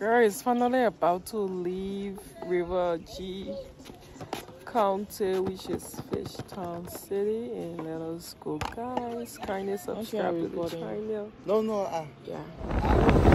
Girl is finally about to leave River Gee County, which is Fishtown City, and let us go, guys. Kindly subscribe to the channel. No, no, uh, Yeah.